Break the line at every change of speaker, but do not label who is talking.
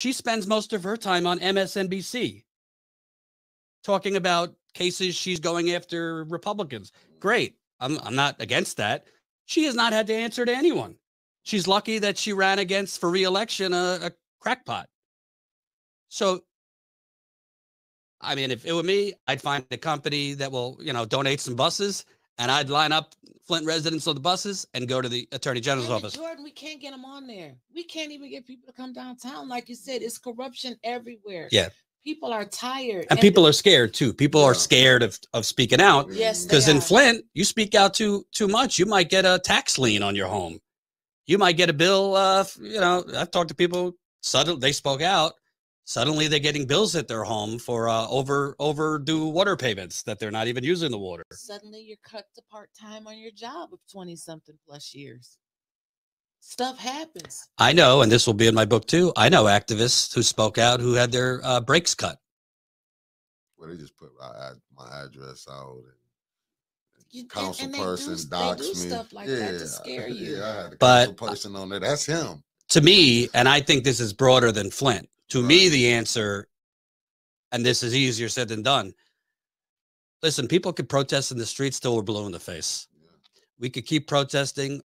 She spends most of her time on MSNBC talking about cases she's going after Republicans. Great. I'm, I'm not against that. She has not had to answer to anyone. She's lucky that she ran against for reelection a, a crackpot. So, I mean, if it were me, I'd find a company that will, you know, donate some buses and I'd line up Flint residents on the buses and go to the attorney general's
Damn
office.
Jordan, we can't get them on there. We can't even get people to come downtown. Like you said, it's corruption everywhere.
Yeah.
People are tired.
And people are scared too. People are scared of, of speaking out
Yes,
because in. Flint, you speak out too too much, you might get a tax lien on your home. You might get a bill. Uh, you know, I've talked to people. Suddenly, they spoke out. Suddenly, they're getting bills at their home for uh, over overdue water payments that they're not even using the water.
Suddenly you're cut to part time on your job of 20 something plus years. Stuff happens.
I know, and this will be in my book too. I know activists who spoke out who had their uh, brakes cut.
Well, they just put my, my address out and
You- and-
council
and they do
person docs
do
me.
stuff like that to scare you.
Yeah, I had a
But-
council person on there. That's him.
To me, and I think this is broader than Flint. To me, the answer, and this is easier said than done. Listen, people could protest in the streets till we're blue in the face.
Yeah.
We could keep protesting